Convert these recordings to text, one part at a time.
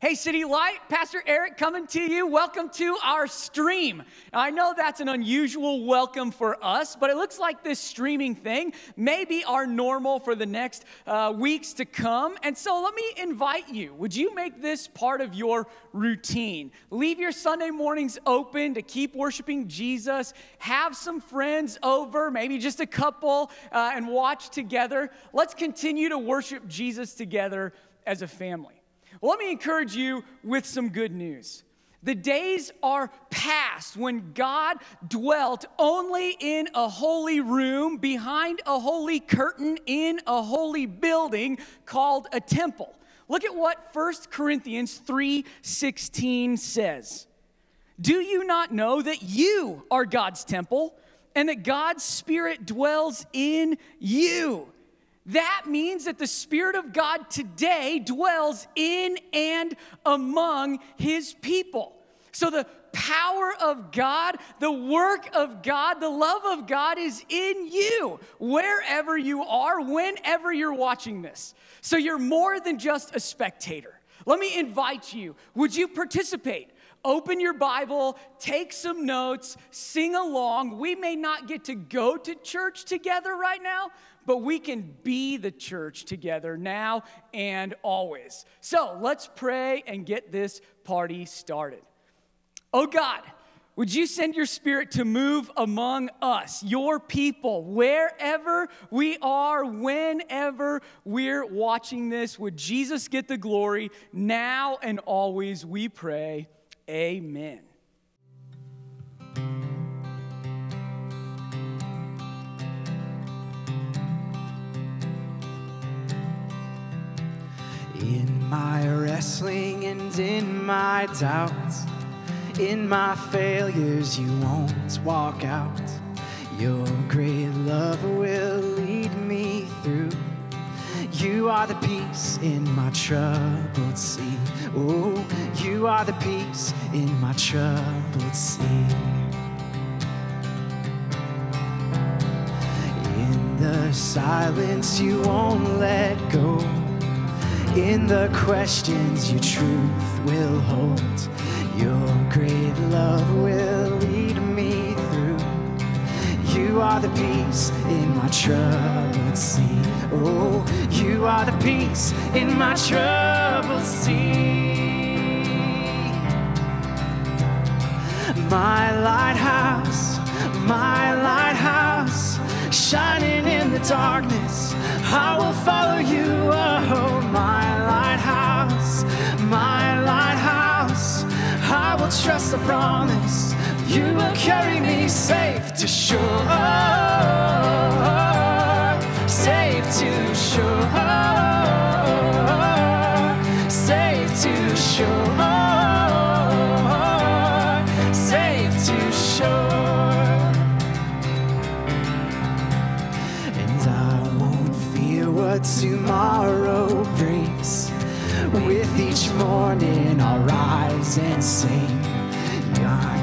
Hey, Citylight, Pastor Erick coming to you. Welcome to our stream. Now, I know that's an unusual welcome for us, but it looks like this streaming thing may be our normal for the next uh, weeks to come. And so let me invite you. Would you make this part of your routine? Leave your Sunday mornings open to keep worshiping Jesus. Have some friends over, maybe just a couple, uh, and watch together. Let's continue to worship Jesus together as a family. Well, let me encourage you with some good news. The days are past when God dwelt only in a holy room behind a holy curtain in a holy building called a temple. Look at what 1 Corinthians 3:16 says. Do you not know that you are God's temple and that God's spirit dwells in you? That means that the Spirit of God today dwells in and among His people. So the power of God, the work of God, the love of God is in you, wherever you are, whenever you're watching this. So you're more than just a spectator. Let me invite you. Would you participate? Open your Bible, take some notes, sing along. We may not get to go to church together right now, but we can be the church together now and always. So let's pray and get this party started. Oh God, would you send your spirit to move among us, your people, wherever we are, whenever we're watching this? Would Jesus get the glory now and always? We pray. Amen. In my wrestling and in my doubts, in my failures, you won't walk out. Your great love will lead me through. You are the peace in my troubled sea. Oh, you are the peace in my troubled sea. In the silence, you won't let go. In the questions, your truth will hold. Your great love will lead me through. You are the peace in my troubled sea. Oh, you are the peace in my troubled sea. My lighthouse, my lighthouse, shining in the darkness. I will follow you, oh, Trust the promise. You will carry me safe to shore, safe to shore, safe to shore, safe to shore. And I won't fear what tomorrow brings. With each morning, I'll rise and sing.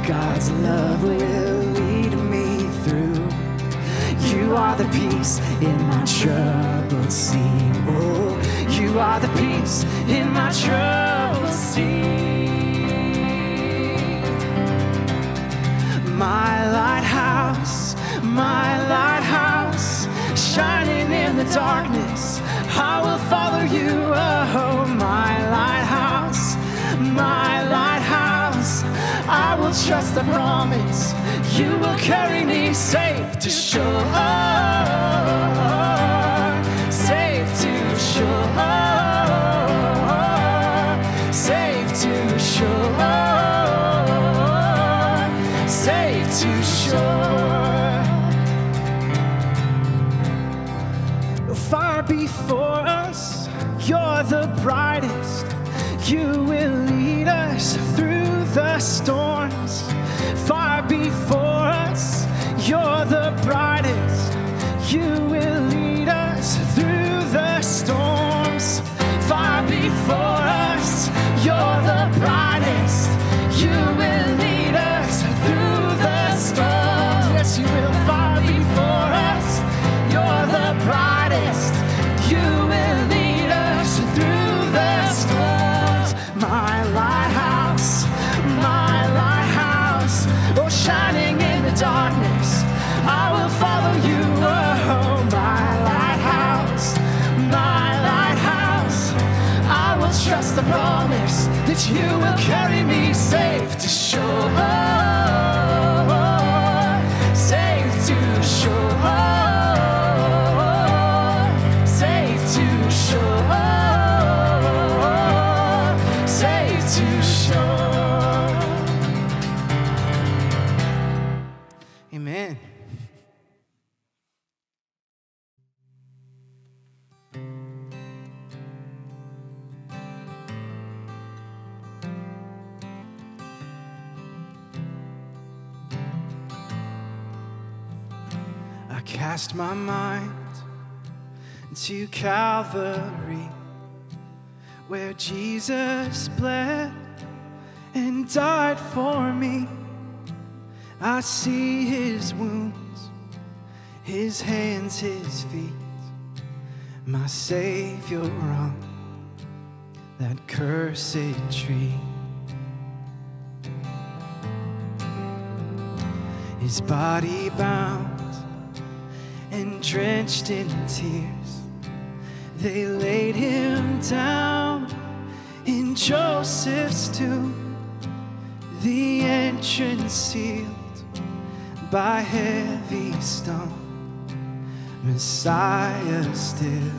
God's love will lead me through. You are the peace in my troubled sea. Oh, you are the peace in my troubled sea. My lighthouse, my lighthouse, shining in the darkness. I will follow you, oh, my lighthouse, my lighthouse. I will trust the promise. You will carry me safe to shore, safe to shore, safe to shore, brightest. You will lead us through the storms. Far before us, you're the brightest. You will darkness. I will follow you, oh, my lighthouse, my lighthouse. I will trust the promise that you will carry me safe to shore. To Calvary, where Jesus bled and died for me. I see his wounds, his hands, his feet, my Savior on that cursed tree. His body bound and drenched in tears, they laid him down in Joseph's tomb, the entrance sealed by heavy stone. Messiah still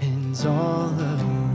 and all alone.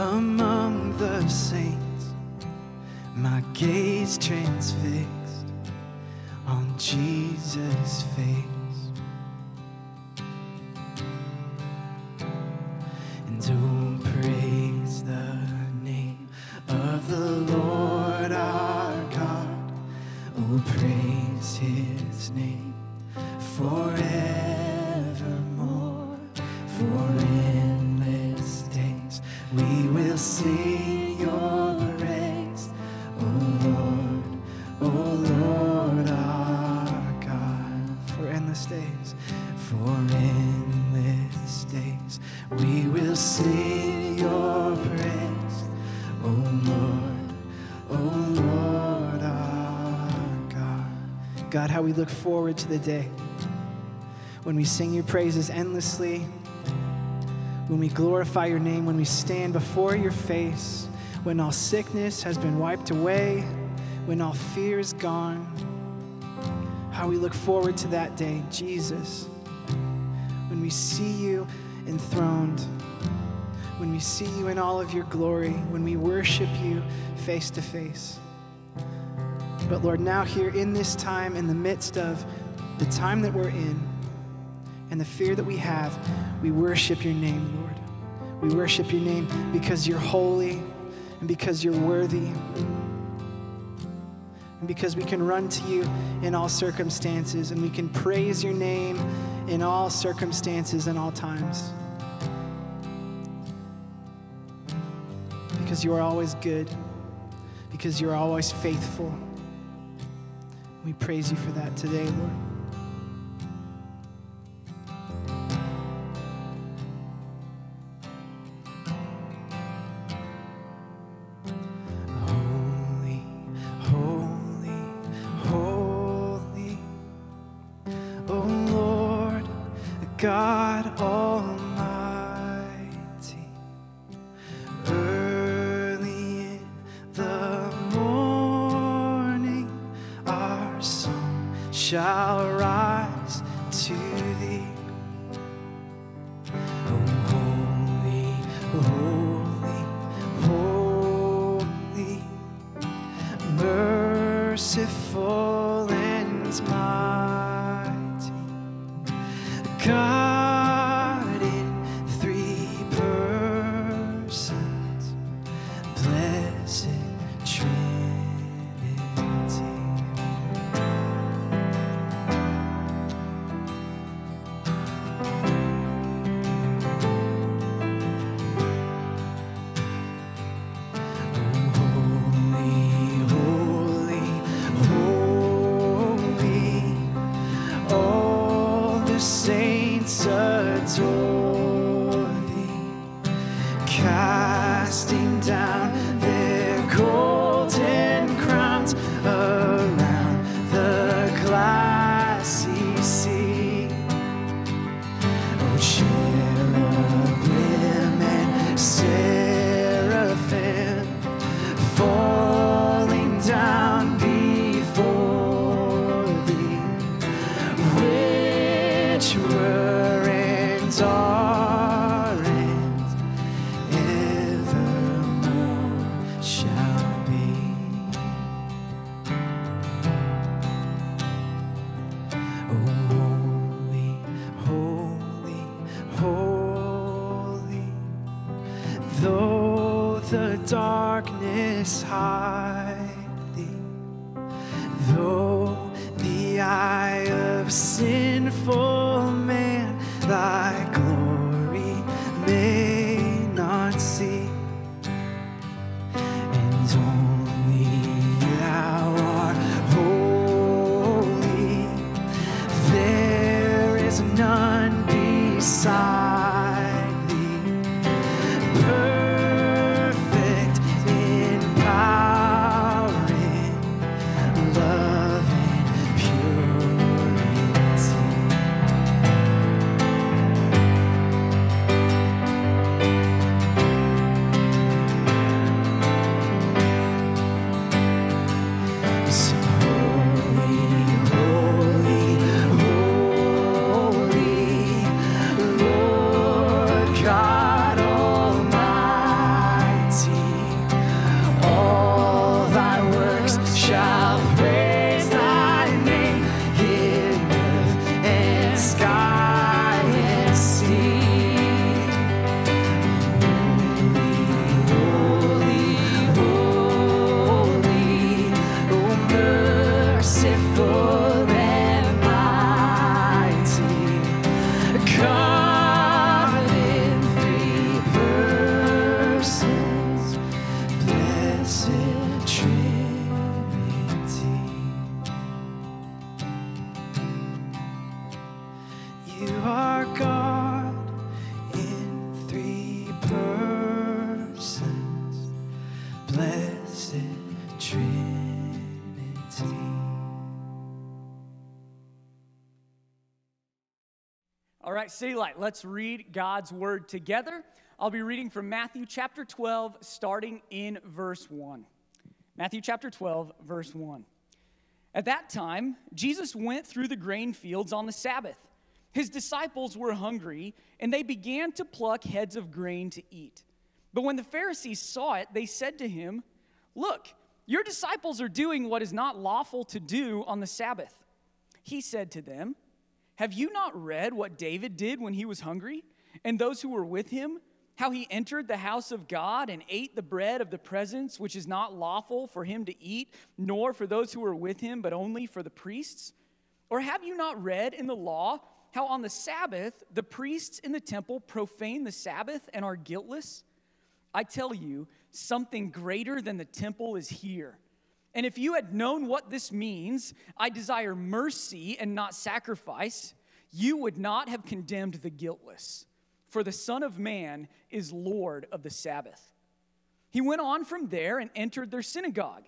Among the saints, my gaze transfixed on Jesus' face. Forward to the day when we sing your praises endlessly, when we glorify your name, when we stand before your face, when all sickness has been wiped away, when all fear is gone. How we look forward to that day, Jesus, when we see you enthroned, when we see you in all of your glory, when we worship you face to face. But Lord, now here in this time, in the midst of the time that we're in and the fear that we have, we worship your name, Lord. We worship your name because you're holy and because you're worthy and because we can run to you in all circumstances and we can praise your name in all circumstances and all times. Because you are always good, because you are always faithful. We praise you for that today, Lord. shine. right, Citylight, let's read God's word together. I'll be reading from Matthew chapter 12, starting in verse 1. Matthew chapter 12, verse 1. At that time, Jesus went through the grain fields on the Sabbath. His disciples were hungry, and they began to pluck heads of grain to eat. But when the Pharisees saw it, they said to him, Look, your disciples are doing what is not lawful to do on the Sabbath. He said to them, have you not read what David did when he was hungry? And those who were with him? How he entered the house of God and ate the bread of the presence, which is not lawful for him to eat, nor for those who were with him, but only for the priests? Or have you not read in the law how on the Sabbath the priests in the temple profane the Sabbath and are guiltless? I tell you, something greater than the temple is here. And if you had known what this means, I desire mercy and not sacrifice, you would not have condemned the guiltless for the Son of Man is Lord of the Sabbath. He went on from there and entered their synagogue,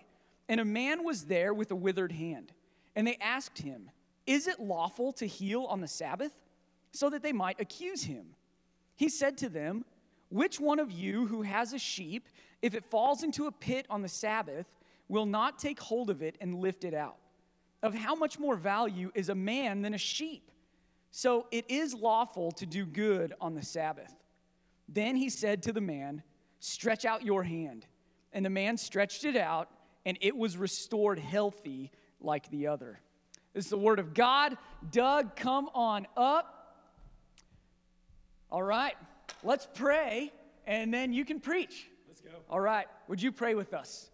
and a man was there with a withered hand. And they asked him, Is it lawful to heal on the Sabbath? So that they might accuse him. He said to them, Which one of you who has a sheep, if it falls into a pit on the Sabbath, will not take hold of it and lift it out? Of how much more value is a man than a sheep? So it is lawful to do good on the Sabbath. Then he said to the man, Stretch out your hand. And the man stretched it out, and it was restored healthy like the other. This is the word of God. Doug, come on up. All right, let's pray, and then you can preach. Let's go. All right, would you pray with us?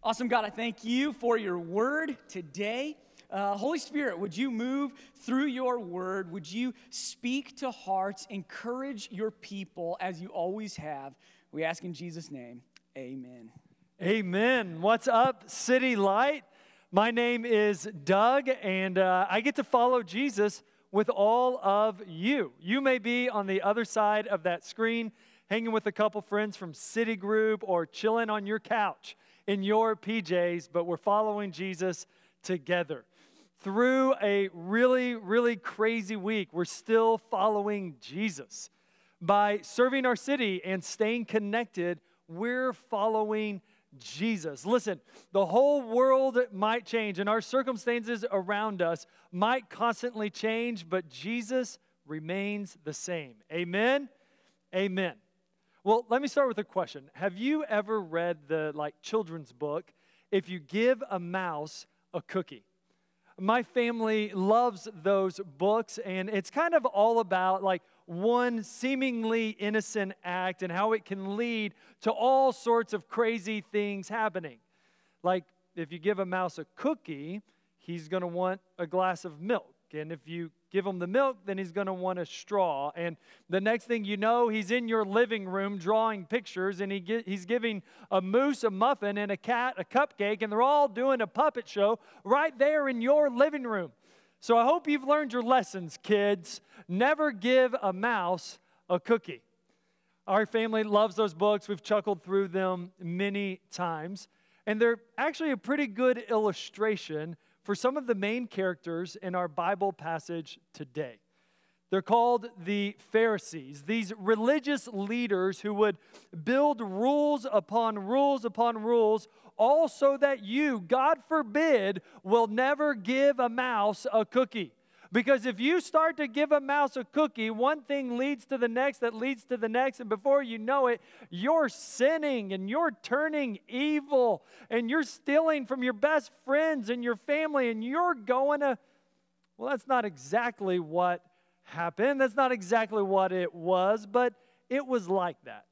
Awesome God, I thank you for your word today. Uh, Holy Spirit, would you move through your word? Would you speak to hearts, encourage your people as you always have? We ask in Jesus' name, amen. Amen. What's up, Citylight? My name is Doug, and uh, I get to follow Jesus with all of you. You may be on the other side of that screen, hanging with a couple friends from City Group or chilling on your couch in your PJs, but we're following Jesus together through a really, really crazy week, we're still following Jesus. By serving our city and staying connected, we're following Jesus. Listen, the whole world might change and our circumstances around us might constantly change, but Jesus remains the same. Amen? Amen. Well, let me start with a question. Have you ever read the like children's book, If You Give a Mouse a Cookie? my family loves those books, and it's kind of all about like one seemingly innocent act and how it can lead to all sorts of crazy things happening. Like if you give a mouse a cookie, he's going to want a glass of milk. And if you give him the milk, then he's going to want a straw. And the next thing you know, he's in your living room drawing pictures, and he get, he's giving a moose a muffin and a cat a cupcake, and they're all doing a puppet show right there in your living room. So I hope you've learned your lessons, kids. Never give a mouse a cookie. Our family loves those books. We've chuckled through them many times. And they're actually a pretty good illustration for some of the main characters in our Bible passage today. They're called the Pharisees, these religious leaders who would build rules upon rules upon rules, all so that you, God forbid, will never give a mouse a cookie. Because if you start to give a mouse a cookie, one thing leads to the next that leads to the next, and before you know it, you're sinning and you're turning evil and you're stealing from your best friends and your family, and you're going to, well, that's not exactly what happened. That's not exactly what it was, but it was like that.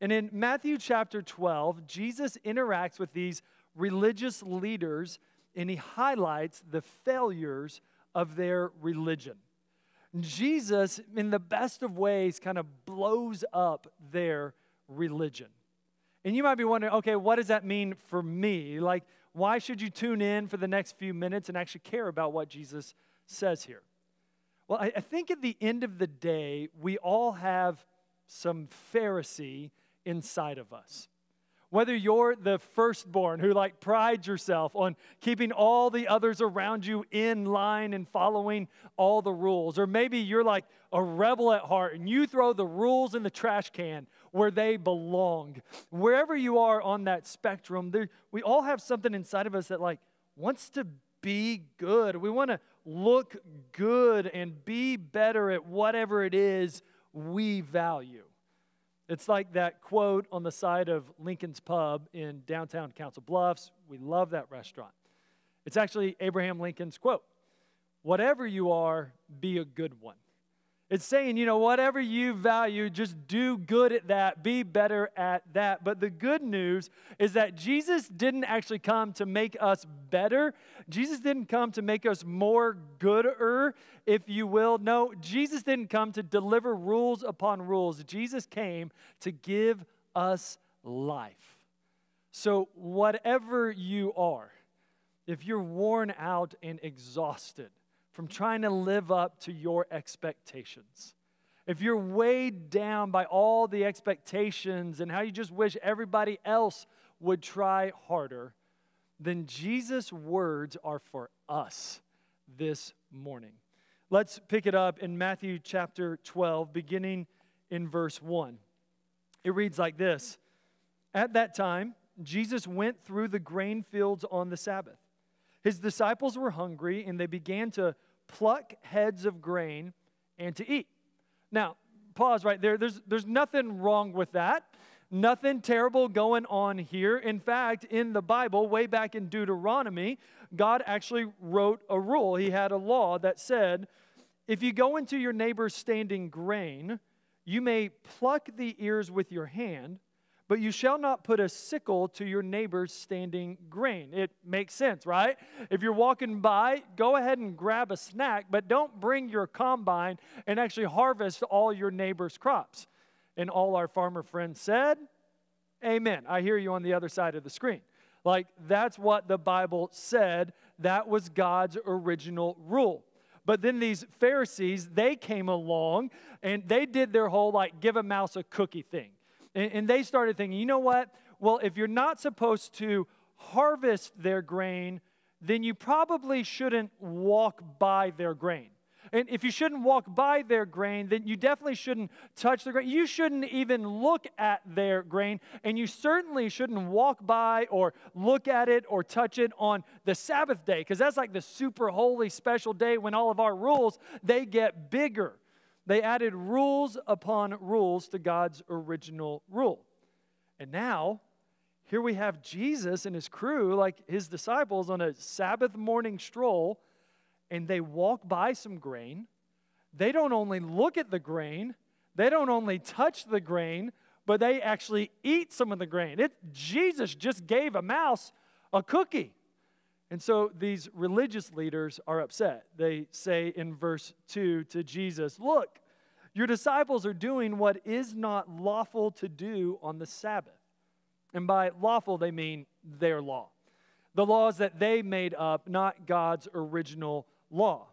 And in Matthew chapter 12, Jesus interacts with these religious leaders and he highlights the failures of their religion. Jesus, in the best of ways, kind of blows up their religion. And you might be wondering, okay, what does that mean for me? Like, why should you tune in for the next few minutes and actually care about what Jesus says here? Well, I, I think at the end of the day, we all have some Pharisee inside of us. Whether you're the firstborn who like prides yourself on keeping all the others around you in line and following all the rules, or maybe you're like a rebel at heart and you throw the rules in the trash can where they belong. Wherever you are on that spectrum, there, we all have something inside of us that like wants to be good. We want to look good and be better at whatever it is we value. It's like that quote on the side of Lincoln's Pub in downtown Council Bluffs. We love that restaurant. It's actually Abraham Lincoln's quote Whatever you are, be a good one. It's saying, you know, whatever you value, just do good at that, be better at that. But the good news is that Jesus didn't actually come to make us better. Jesus didn't come to make us more gooder, if you will. No, Jesus didn't come to deliver rules upon rules. Jesus came to give us life. So, whatever you are, if you're worn out and exhausted, from trying to live up to your expectations. If you're weighed down by all the expectations and how you just wish everybody else would try harder, then Jesus' words are for us this morning. Let's pick it up in Matthew chapter 12, beginning in verse 1. It reads like this At that time, Jesus went through the grain fields on the Sabbath. His disciples were hungry, and they began to pluck heads of grain and to eat. Now, pause right there. There's, there's nothing wrong with that. Nothing terrible going on here. In fact, in the Bible, way back in Deuteronomy, God actually wrote a rule. He had a law that said if you go into your neighbor's standing grain, you may pluck the ears with your hand, but you shall not put a sickle to your neighbor's standing grain. It makes sense, right? If you're walking by, go ahead and grab a snack, but don't bring your combine and actually harvest all your neighbor's crops. And all our farmer friends said, Amen. I hear you on the other side of the screen. Like, that's what the Bible said. That was God's original rule. But then these Pharisees, they came along and they did their whole like give a mouse a cookie thing. And, and they started thinking, you know what? Well, if you're not supposed to harvest their grain, then you probably shouldn't walk by their grain. And if you shouldn't walk by their grain, then you definitely shouldn't touch their grain. You shouldn't even look at their grain, and you certainly shouldn't walk by or look at it or touch it on the Sabbath day, because that's like the super holy special day when all of our rules they get bigger. They added rules upon rules to God's original rule. And now, here we have Jesus and his crew, like his disciples, on a Sabbath morning stroll, and they walk by some grain. They don't only look at the grain, they don't only touch the grain, but they actually eat some of the grain. It, Jesus just gave a mouse a cookie. And so these religious leaders are upset. They say in verse 2 to Jesus, Look, your disciples are doing what is not lawful to do on the Sabbath. And by lawful, they mean their law. The laws that they made up, not God's original law.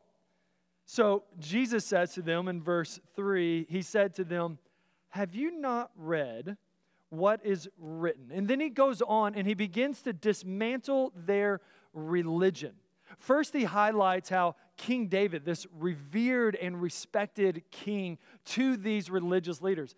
So Jesus says to them in verse 3, He said to them, Have you not read what is written? And then he goes on and he begins to dismantle their religion. First, he highlights how King David, this revered and respected king, to these religious leaders.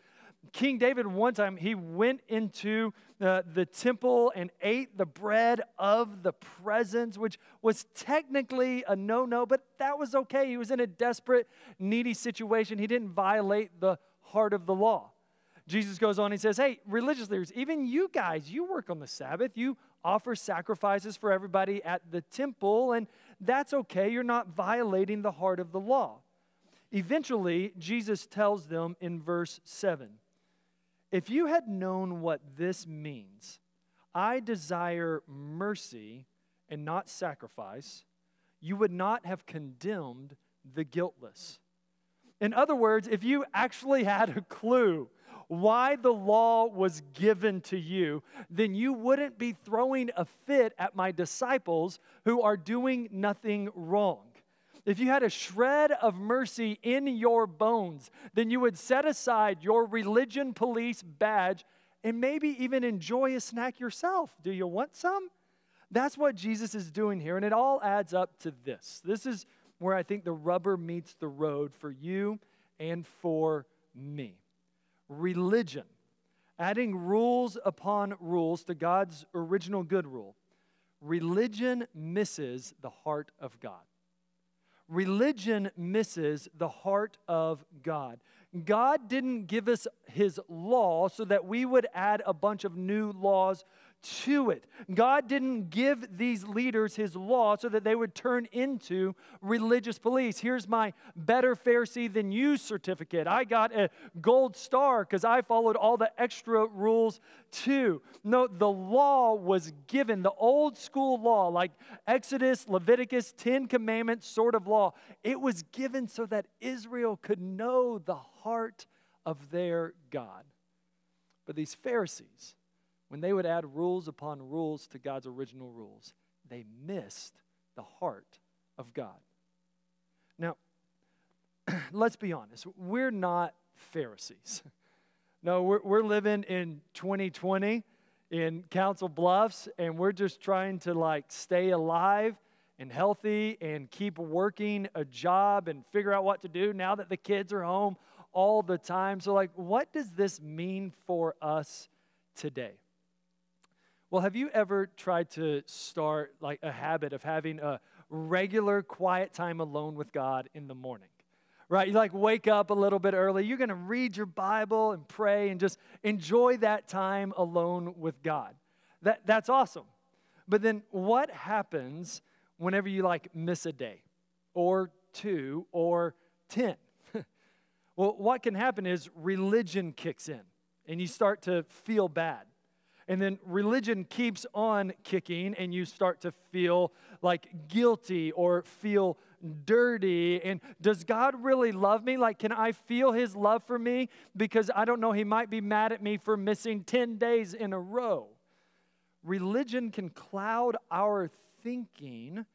King David, one time, he went into uh, the temple and ate the bread of the presence, which was technically a no no, but that was okay. He was in a desperate, needy situation. He didn't violate the heart of the law. Jesus goes on, he says, Hey, religious leaders, even you guys, you work on the Sabbath. You offer sacrifices for everybody at the temple, and that's okay. You're not violating the heart of the law. Eventually, Jesus tells them in verse 7 If you had known what this means, I desire mercy and not sacrifice, you would not have condemned the guiltless. In other words, if you actually had a clue why the law was given to you, then you wouldn't be throwing a fit at my disciples who are doing nothing wrong. If you had a shred of mercy in your bones, then you would set aside your religion police badge and maybe even enjoy a snack yourself. Do you want some? That's what Jesus is doing here, and it all adds up to this. This is where I think the rubber meets the road for you and for me religion, adding rules upon rules to God's original good rule. Religion misses the heart of God. Religion misses the heart of God. God didn't give us his law so that we would add a bunch of new laws to it. God didn't give these leaders his law so that they would turn into religious police. Here's my better Pharisee than you certificate. I got a gold star because I followed all the extra rules too. No, the law was given, the old school law, like Exodus, Leviticus, Ten Commandments sort of law, it was given so that Israel could know the heart of their God. But these Pharisees, when they would add rules upon rules to God's original rules, they missed the heart of God. Now, let's be honest, we're not Pharisees. No, we're, we're living in 2020 in Council Bluffs, and we're just trying to like stay alive and healthy and keep working a job and figure out what to do now that the kids are home all the time. So, like, what does this mean for us today? Well, have you ever tried to start like a habit of having a regular quiet time alone with God in the morning? Right? You like wake up a little bit early. You're going to read your Bible and pray and just enjoy that time alone with God. That, that's awesome. But then what happens whenever you like miss a day or two or 10? well, what can happen is religion kicks in and you start to feel bad. And then religion keeps on kicking, and you start to feel like guilty or feel dirty. And does God really love me? Like, can I feel his love for me? Because I don't know, he might be mad at me for missing 10 days in a row. Religion can cloud our thinking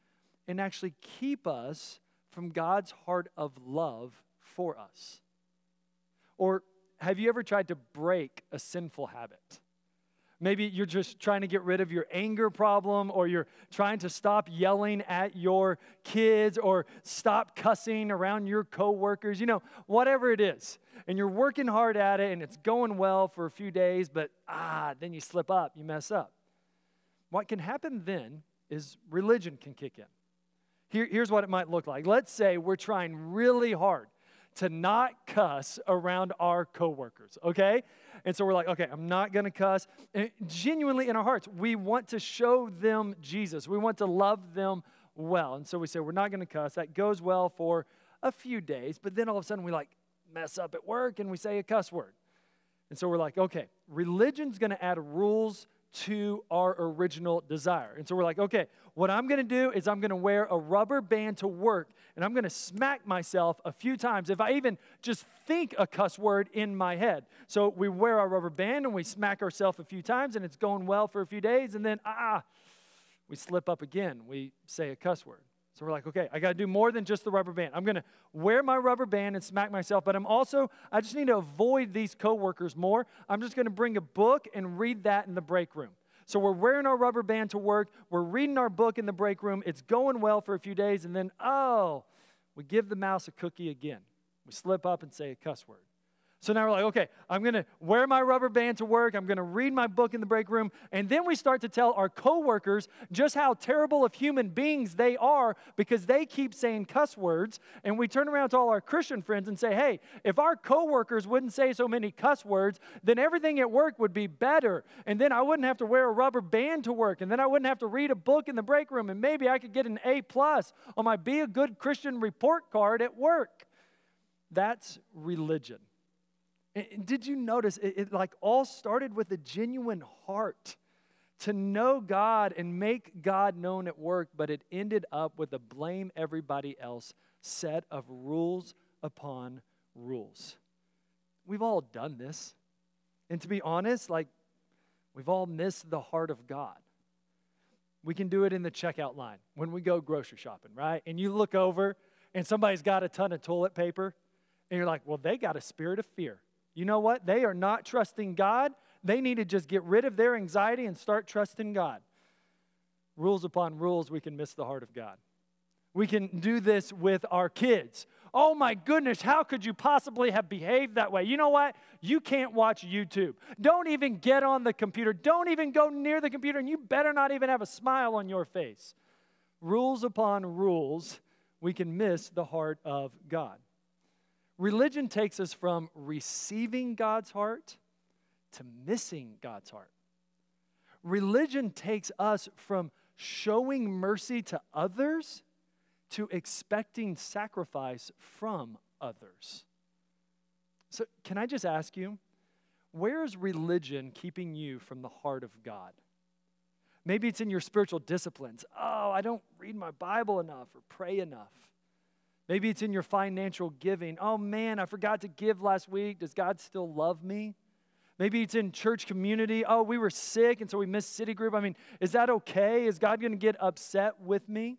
and actually keep us from God's heart of love for us. Or have you ever tried to break a sinful habit? Maybe you're just trying to get rid of your anger problem, or you're trying to stop yelling at your kids, or stop cussing around your coworkers, you know, whatever it is. And you're working hard at it, and it's going well for a few days, but ah, then you slip up, you mess up. What can happen then is religion can kick in. Here, here's what it might look like. Let's say we're trying really hard to not cuss around our coworkers, okay? And so we're like, okay, I'm not gonna cuss. And genuinely in our hearts, we want to show them Jesus. We want to love them well. And so we say, we're not gonna cuss. That goes well for a few days, but then all of a sudden we like mess up at work and we say a cuss word. And so we're like, okay, religion's gonna add rules to our original desire. And so we're like, okay, what I'm gonna do is I'm gonna wear a rubber band to work and I'm gonna smack myself a few times if I even just think a cuss word in my head. So we wear our rubber band and we smack ourselves a few times and it's going well for a few days and then, ah, we slip up again. We say a cuss word. So we're like, okay, I got to do more than just the rubber band. I'm going to wear my rubber band and smack myself, but I'm also, I just need to avoid these coworkers more. I'm just going to bring a book and read that in the break room. So we're wearing our rubber band to work. We're reading our book in the break room. It's going well for a few days, and then, oh, we give the mouse a cookie again. We slip up and say a cuss word. So now we're like, okay, I'm going to wear my rubber band to work. I'm going to read my book in the break room. And then we start to tell our coworkers just how terrible of human beings they are because they keep saying cuss words. And we turn around to all our Christian friends and say, hey, if our coworkers wouldn't say so many cuss words, then everything at work would be better. And then I wouldn't have to wear a rubber band to work. And then I wouldn't have to read a book in the break room. And maybe I could get an A plus on my Be a Good Christian report card at work. That's religion. And did you notice it, it, like all started with a genuine heart to know God and make God known at work, but it ended up with a blame everybody else set of rules upon rules. We've all done this. And to be honest, like we've all missed the heart of God. We can do it in the checkout line when we go grocery shopping, right? And you look over and somebody's got a ton of toilet paper, and you're like, well, they got a spirit of fear. You know what? They are not trusting God. They need to just get rid of their anxiety and start trusting God. Rules upon rules, we can miss the heart of God. We can do this with our kids. Oh my goodness, how could you possibly have behaved that way? You know what? You can't watch YouTube. Don't even get on the computer. Don't even go near the computer, and you better not even have a smile on your face. Rules upon rules, we can miss the heart of God. Religion takes us from receiving God's heart to missing God's heart. religion takes us from showing mercy to others to expecting sacrifice from others. So, can I just ask you, where is religion keeping you from the heart of God? Maybe it's in your spiritual disciplines. Oh, I don't read my Bible enough or pray enough. Maybe it's in your financial giving. Oh man, I forgot to give last week. Does God still love me? Maybe it's in church community. Oh, we were sick and so we missed city group. I mean, is that okay? Is God going to get upset with me?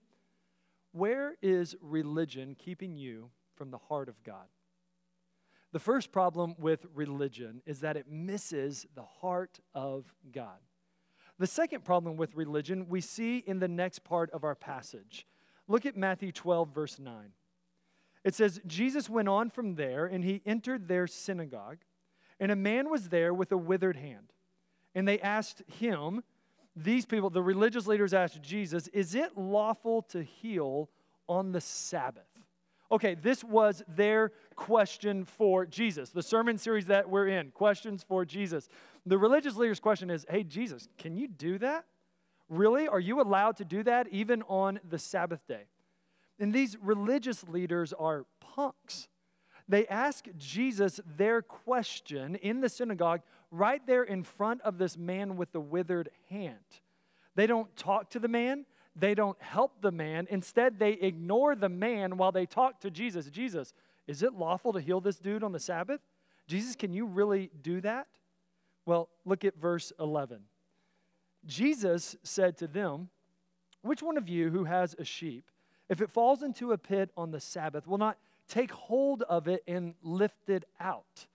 Where is religion keeping you from the heart of God? The first problem with religion is that it misses the heart of God. The second problem with religion we see in the next part of our passage. Look at Matthew 12, verse 9. It says, Jesus went on from there, and he entered their synagogue, and a man was there with a withered hand. And they asked him, these people, the religious leaders asked Jesus, Is it lawful to heal on the Sabbath? Okay, this was their question for Jesus. The sermon series that we're in, questions for Jesus. The religious leader's question is Hey, Jesus, can you do that? Really? Are you allowed to do that even on the Sabbath day? And these religious leaders are punks. They ask Jesus their question in the synagogue right there in front of this man with the withered hand. They don't talk to the man, they don't help the man. Instead, they ignore the man while they talk to Jesus. Jesus, is it lawful to heal this dude on the Sabbath? Jesus, can you really do that? Well, look at verse 11. Jesus said to them, Which one of you who has a sheep, if it falls into a pit on the Sabbath, will not take hold of it and lift it out?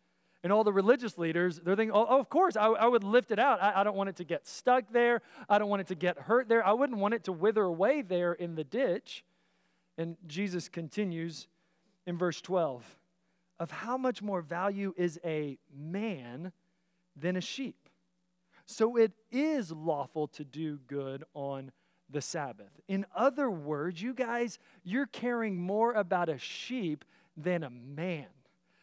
And all the religious leaders, they're thinking, oh, oh of course, I, I, would lift it out. I, I don't want it to get stuck there. I don't want it to get hurt there. I wouldn't want it to wither away there in the ditch. And Jesus continues in verse 12 of how much more value is a man than a sheep. So it is lawful to do good on the Sabbath. In other words, you guys, you're caring more about a sheep than a man.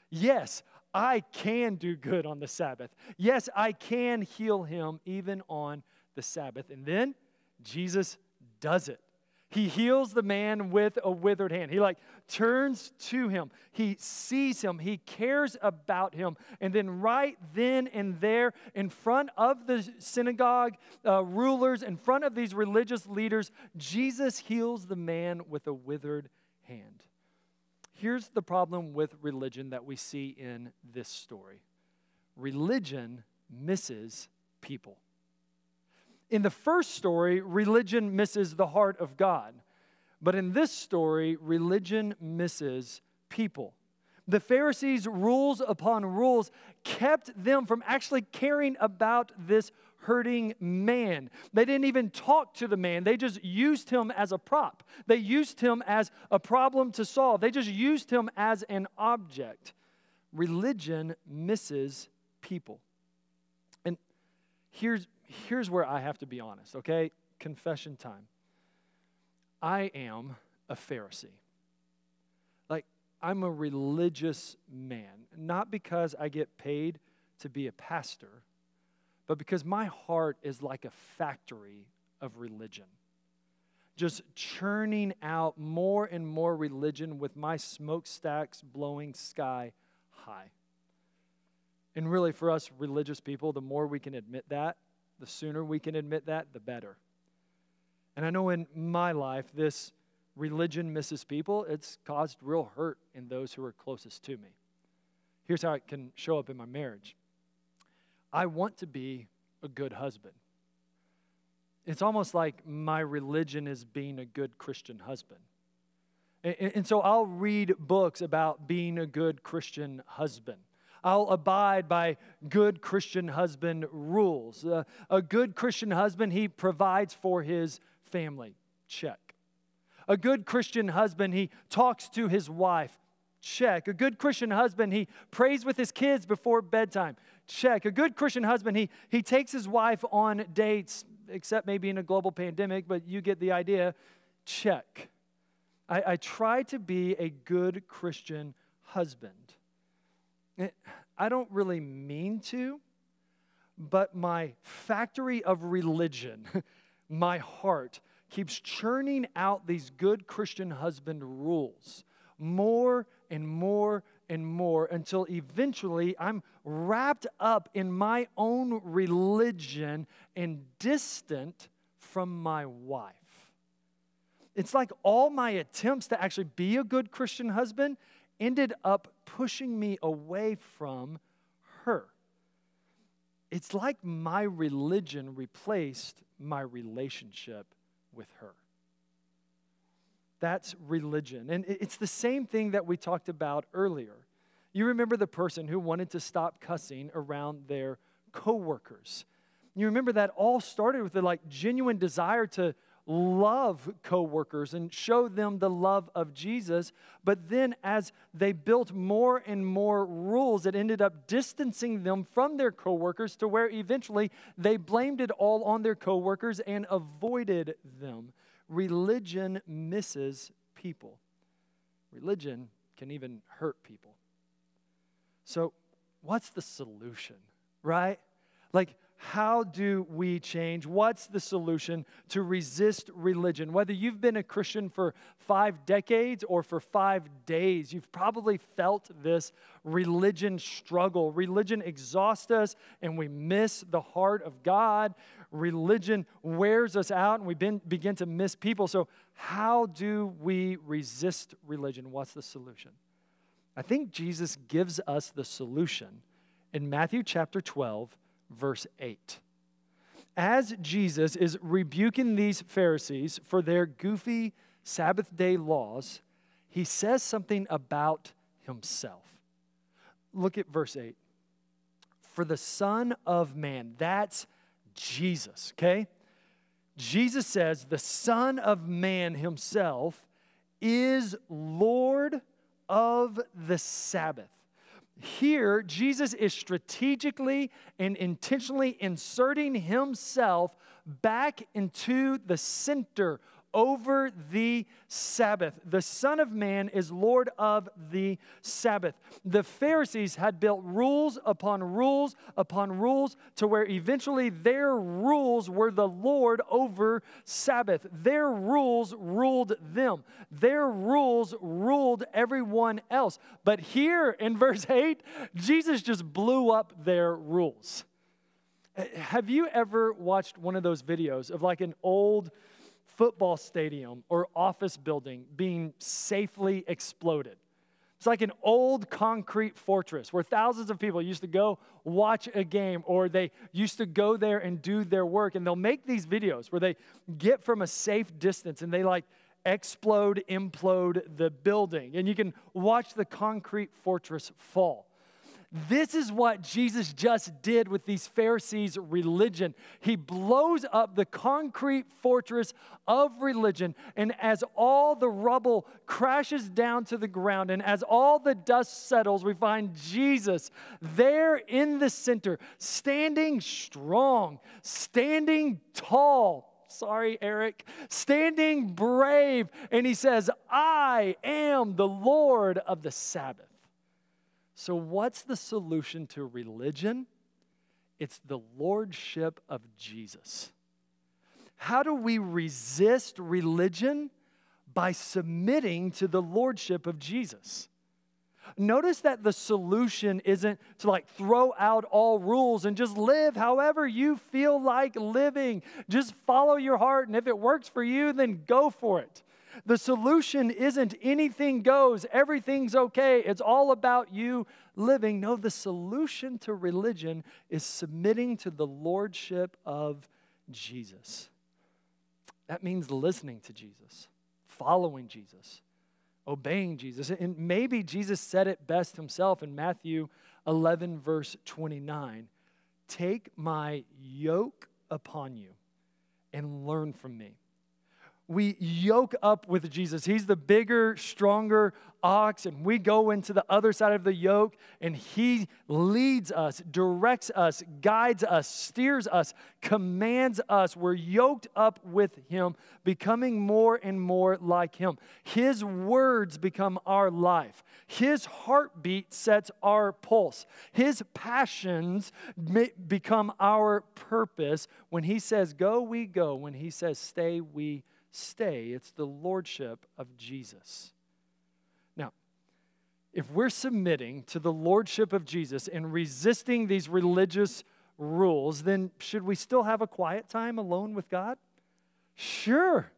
Yes, I can do good on the Sabbath. Yes, I can heal him even on the Sabbath. And then Jesus does it. He heals the man with a withered hand. He like turns to him. He sees him. He cares about him. And then right then and there in front of the synagogue uh, rulers, in front of these religious leaders, Jesus heals the man with a withered hand. Here's the problem with religion that we see in this story religion misses people. In the first story, religion misses the heart of God. But in this story, religion misses people. The Pharisees' rules upon rules kept them from actually caring about this hurting man. They didn't even talk to the man, they just used him as a prop. They used him as a problem to solve, they just used him as an object. Religion misses people. And here's, here's where I have to be honest, okay? Confession time. I am a Pharisee. Like, I'm a religious man, not because I get paid to be a pastor but because my heart is like a factory of religion, just churning out more and more religion with my smokestacks blowing sky high. And really, for us religious people, the more we can admit that, the sooner we can admit that, the better. And I know in my life, this religion misses people. It's caused real hurt in those who are closest to me. Here's how it can show up in my marriage I want to be a good husband. It's almost like my religion is being a good Christian husband. And, and so I'll read books about being a good Christian husband. I'll abide by good Christian husband rules. Uh, a good Christian husband, he provides for his family. Check. A good Christian husband, he talks to his wife. Check. A good Christian husband, he prays with his kids before bedtime. Check. A good Christian husband, he, he takes his wife on dates, except maybe in a global pandemic, but you get the idea. Check. I, I try to be a good Christian husband. Eh, I don't really mean to, but my factory of religion, my heart, keeps churning out these good Christian husband rules more and more and more until eventually I'm wrapped up in my own religion and distant from my wife. It's like all my attempts to actually be a good Christian husband ended up pushing me away from her. It's like my religion replaced my relationship with her. That's religion. And it's the same thing that we talked about earlier. You remember the person who wanted to stop cussing around their coworkers. You remember that all started with a like genuine desire to love coworkers and show them the love of Jesus. But then, as they built more and more rules, it ended up distancing them from their coworkers to where eventually they blamed it all on their coworkers and avoided them. Religion misses people. Religion can even hurt people. So, what's the solution, right? Like, how do we change? What's the solution to resist religion? Whether you've been a Christian for five decades or for five days, you've probably felt this religion struggle. Religion exhausts us and we miss the heart of God. Religion wears us out and we begin to miss people. So, how do we resist religion? What's the solution? I think Jesus gives us the solution in Matthew chapter 12 verse 8. As Jesus is rebuking these Pharisees for their goofy Sabbath day laws, he says something about himself. Look at verse 8. For the Son of Man, that's Jesus, okay? Jesus says, the Son of Man himself is Lord of the Sabbath. Here, Jesus is strategically and intentionally inserting himself back into the center over the Sabbath. The Son of Man is Lord of the Sabbath. The Pharisees had built rules upon rules upon rules to where eventually their rules were the Lord over Sabbath. Their rules ruled them, their rules ruled everyone else. But here in verse 8, Jesus just blew up their rules. Have you ever watched one of those videos of like an old football stadium or office building being safely exploded. It's like an old concrete fortress where thousands of people used to go watch a game or they used to go there and do their work. And they'll make these videos where they get from a safe distance and they like explode, implode the building. And you can watch the concrete fortress fall. This is what Jesus just did with these Pharisees' religion. He blows up the concrete fortress of religion, and as all the rubble crashes down to the ground, and as all the dust settles, we find Jesus there in the center, standing strong, standing tall sorry, Erick, standing brave. And he says, I am the Lord of the Sabbath. So, what's the solution to religion? It's the lordship of Jesus. How do we resist religion? By submitting to the lordship of Jesus. Notice that the solution isn't to like throw out all rules and just live however you feel like living. Just follow your heart, and if it works for you, then go for it. The solution isn't anything goes, everything's okay, it's all about you living. No, the solution to religion is submitting to the lordship of Jesus. That means listening to Jesus, following Jesus, obeying Jesus. And maybe Jesus said it best himself in Matthew 11, verse 29 Take my yoke upon you and learn from me we yoke up with Jesus. He's the bigger, stronger ox, and we go into the other side of the yoke, and He leads us, directs us, guides us, steers us, commands us. We're yoked up with Him, becoming more and more like Him. His words become our life. His heartbeat sets our pulse. His passions become our purpose. When He says go, we go. When He says stay, we stay. It's the lordship of Jesus. Now, if we're submitting to the lordship of Jesus and resisting these religious rules, then should we still have a quiet time alone with God? Sure.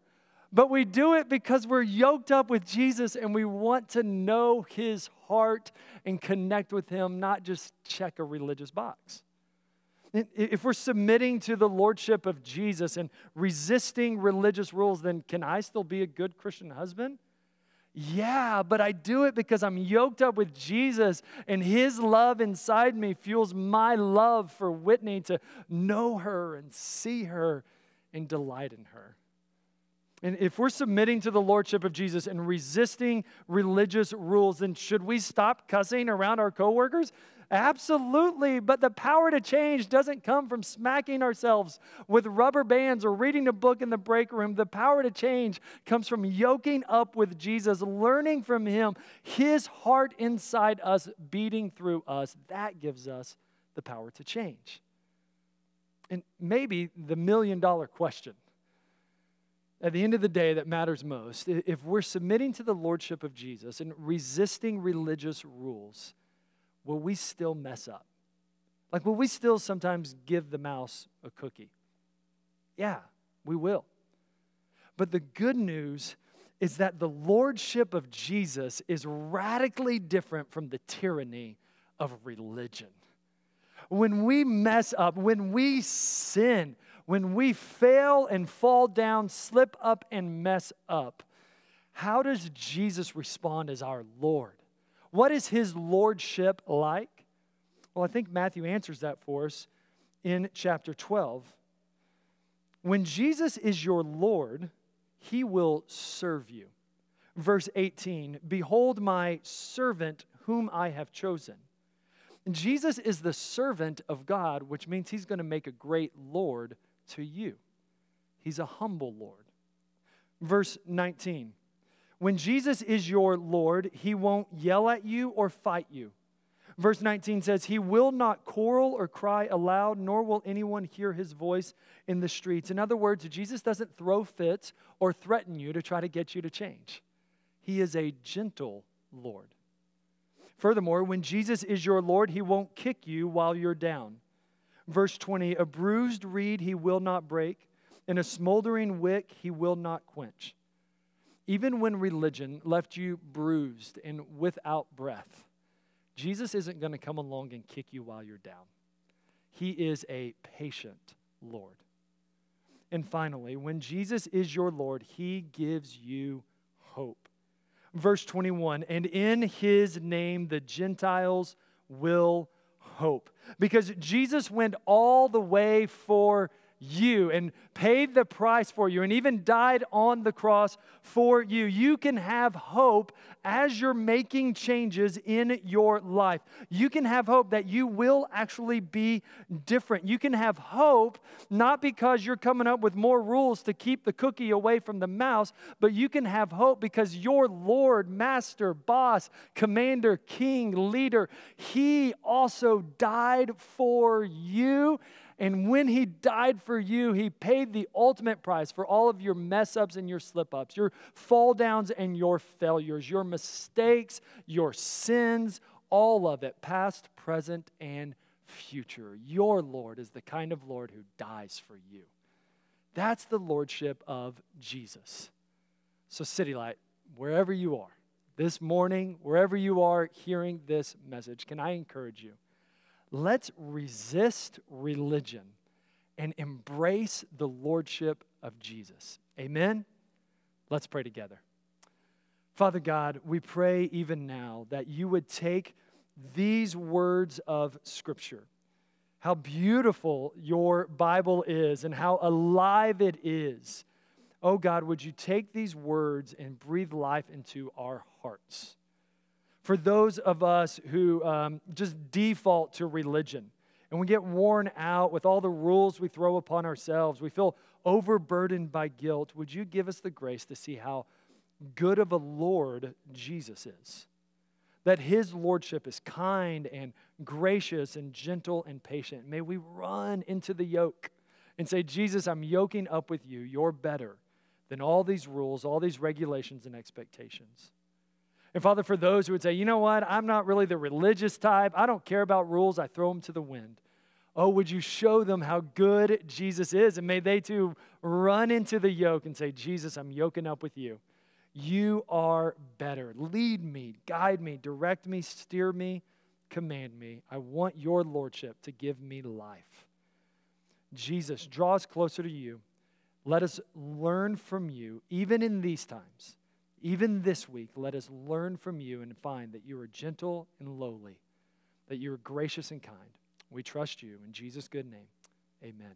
But we do it because we're yoked up with Jesus and we want to know his heart and connect with him, not just check a religious box. If we're submitting to the lordship of Jesus and resisting religious rules, then can I still be a good Christian husband? Yeah, but I do it because I'm yoked up with Jesus and his love inside me fuels my love for Whitney to know her and see her and delight in her. And if we're submitting to the lordship of Jesus and resisting religious rules, then should we stop cussing around our coworkers? Absolutely, but the power to change doesn't come from smacking ourselves with rubber bands or reading a book in the break room. The power to change comes from yoking up with Jesus, learning from Him, His heart inside us, beating through us. That gives us the power to change. And maybe the million dollar question at the end of the day that matters most if we're submitting to the lordship of Jesus and resisting religious rules will we still mess up? Like, will we still sometimes give the mouse a cookie? Yeah, we will. But the good news is that the lordship of Jesus is radically different from the tyranny of religion. When we mess up, when we sin, when we fail and fall down, slip up and mess up, how does Jesus respond as our Lord? What is his lordship like? Well, I think Matthew answers that for us in chapter 12. When Jesus is your Lord, he will serve you. Verse 18 Behold, my servant whom I have chosen. Jesus is the servant of God, which means he's going to make a great Lord to you. He's a humble Lord. Verse 19 when Jesus is your Lord, he won't yell at you or fight you. Verse 19 says, He will not quarrel or cry aloud, nor will anyone hear his voice in the streets. In other words, Jesus doesn't throw fits or threaten you to try to get you to change. He is a gentle Lord. Furthermore, when Jesus is your Lord, he won't kick you while you're down. Verse 20 A bruised reed he will not break, and a smoldering wick he will not quench. Even when religion left you bruised and without breath, Jesus isn't going to come along and kick you while you're down. He is a patient Lord. And finally, when Jesus is your Lord, he gives you hope. Verse 21 And in his name the Gentiles will hope. Because Jesus went all the way for you and paid the price for you and even died on the cross for you. You can have hope as you're making changes in your life. You can have hope that you will actually be different. You can have hope not because you're coming up with more rules to keep the cookie away from the mouse, but you can have hope because your Lord, Master, Boss, Commander, King, Leader, He also died for you and when he died for you, he paid the ultimate price for all of your mess ups and your slip ups, your fall downs and your failures, your mistakes, your sins, all of it, past, present, and future. Your Lord is the kind of Lord who dies for you. That's the lordship of Jesus. So, Citylight, wherever you are, this morning, wherever you are hearing this message, can I encourage you? Let's resist religion and embrace the lordship of Jesus. Amen? Let's pray together. Father God, we pray even now that you would take these words of Scripture, how beautiful your Bible is and how alive it is. oh God, would you take these words and breathe life into our hearts? For those of us who um, just default to religion and we get worn out with all the rules we throw upon ourselves, we feel overburdened by guilt, would you give us the grace to see how good of a Lord Jesus is? That his lordship is kind and gracious and gentle and patient. May we run into the yoke and say, Jesus, I'm yoking up with you. You're better than all these rules, all these regulations and expectations. And Father, for those who would say, you know what, I'm not really the religious type, I don't care about rules, I throw them to the wind. Oh, would you show them how good Jesus is? And may they too run into the yoke and say, Jesus, I'm yoking up with you. You are better. Lead me, guide me, direct me, steer me, command me. I want your lordship to give me life. Jesus, draw us closer to you. Let us learn from you, even in these times. Even this week, let us learn from you and find that you are gentle and lowly, that you are gracious and kind. We trust you. In Jesus' good name, amen.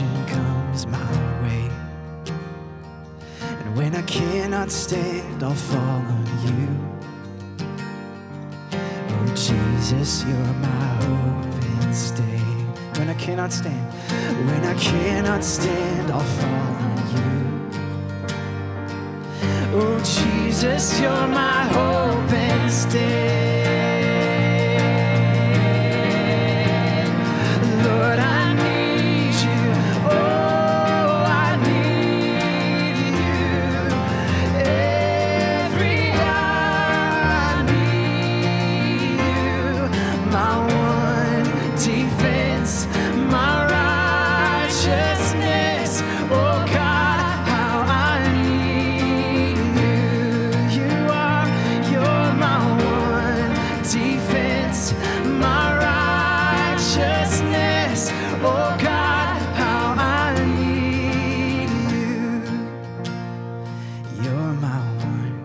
Temptation comes my way, and when I cannot stand, I'll fall on you. Oh, Jesus, you're my hope and stay. When I cannot stand, when I cannot stand, I'll fall on you. Oh, Jesus, you're my hope and stay. my one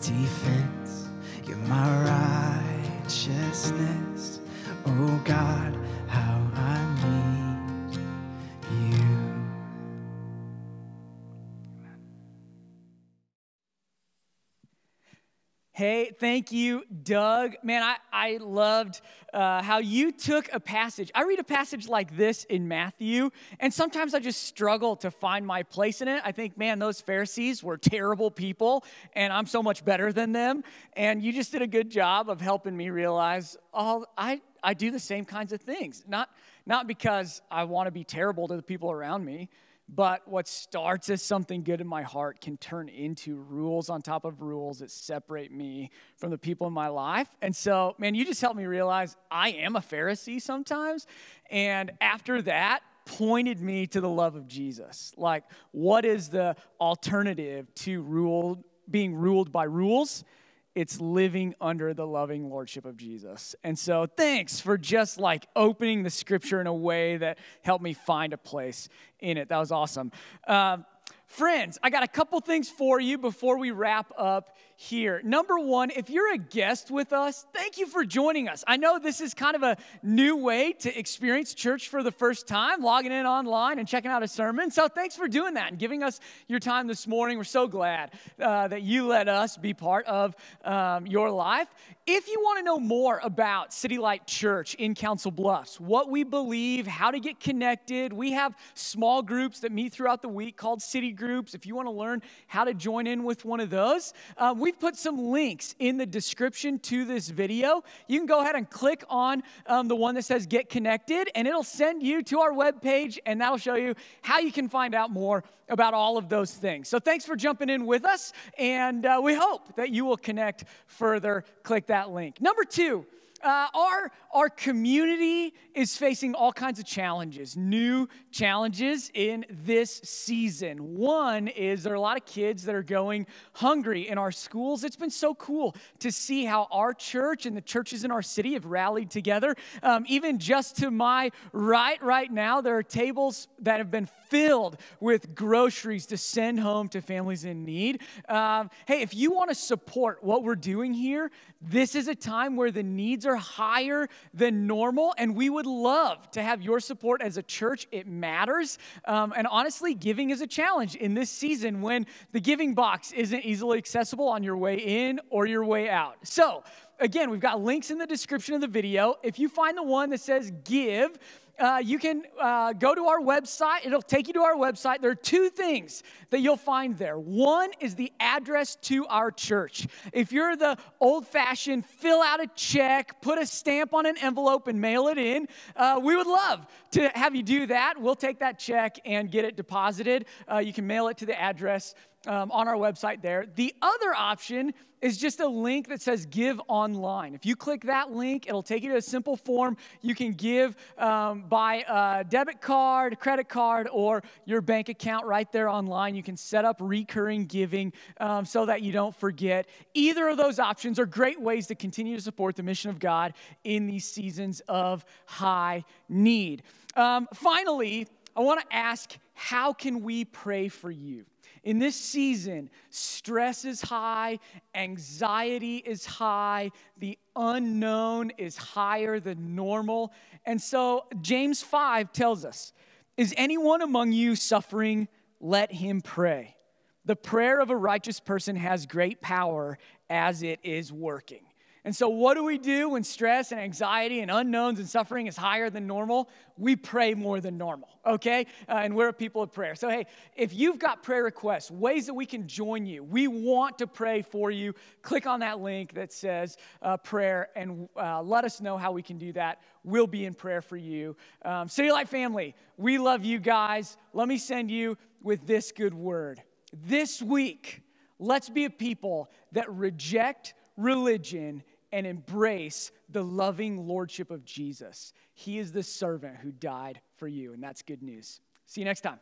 defense. You're my righteousness. Oh God, how Hey, thank you, Doug. Man, I, I loved uh, how you took a passage. I read a passage like this in Matthew, and sometimes I just struggle to find my place in it. I think, man, those Pharisees were terrible people, and I'm so much better than them. And you just did a good job of helping me realize, oh, I, I do the same kinds of things. Not, not because I want to be terrible to the people around me, but what starts as something good in my heart can turn into rules on top of rules that separate me from the people in my life. And so, man, you just helped me realize I am a Pharisee sometimes. And after that, pointed me to the love of Jesus. Like, what is the alternative to rule, being ruled by rules? It's living under the loving lordship of Jesus. And so thanks for just like opening the scripture in a way that helped me find a place in it. That was awesome. Um, friends, I got a couple things for you before we wrap up here. Number one, if you're a guest with us, thank you for joining us. I know this is kind of a new way to experience church for the first time, logging in online and checking out a sermon. So thanks for doing that and giving us your time this morning. We're so glad uh, that you let us be part of um, your life. If you want to know more about Citylight Church in Council Bluffs, what we believe, how to get connected, we have small groups that meet throughout the week called city groups. If you want to learn how to join in with one of those, uh, we've put some links in the description to this video. You can go ahead and click on um, the one that says Get Connected, and it'll send you to our webpage, and that'll show you how you can find out more about all of those things. So thanks for jumping in with us, and uh, we hope that you will connect further. Click that link. Number two, uh, our, our community is facing all kinds of challenges, new challenges in this season. One is there are a lot of kids that are going hungry in our schools. It's been so cool to see how our church and the churches in our city have rallied together. Um, even just to my right, right now, there are tables that have been filled with groceries to send home to families in need. Um, hey, if you want to support what we're doing here, this is a time where the needs are higher than normal, and we would love to have your support as a church. It matters. Um, and honestly, giving is a challenge in this season when the giving box isn't easily accessible on your way in or your way out. So, again, we've got links in the description of the video. If you find the one that says give, uh, you can uh, go to our website. It'll take you to our website. There are two things that you'll find there. One is the address to our church. If you're the old fashioned, fill out a check, put a stamp on an envelope, and mail it in, uh, we would love to have you do that. We'll take that check and get it deposited. Uh, you can mail it to the address um, on our website there. The other option is just a link that says give online. If you click that link, it'll take you to a simple form. You can give um, by a debit card, credit card, or your bank account right there online. You can set up recurring giving um, so that you don't forget. Either of those options are great ways to continue to support the mission of God in these seasons of high need. Um, finally, I want to ask how can we pray for you? In this season, stress is high, anxiety is high, the unknown is higher than normal. And so James 5 tells us Is anyone among you suffering? Let him pray. The prayer of a righteous person has great power as it is working. And so, what do we do when stress and anxiety and unknowns and suffering is higher than normal? We pray more than normal, okay? Uh, and we're a people of prayer. So, hey, if you've got prayer requests, ways that we can join you, we want to pray for you. Click on that link that says uh, prayer and uh, let us know how we can do that. We'll be in prayer for you. Um, Citylight family, we love you guys. Let me send you with this good word. This week, let's be a people that reject religion and embrace the loving lordship of Jesus. He is the servant who died for you, and that's good news. See you next time.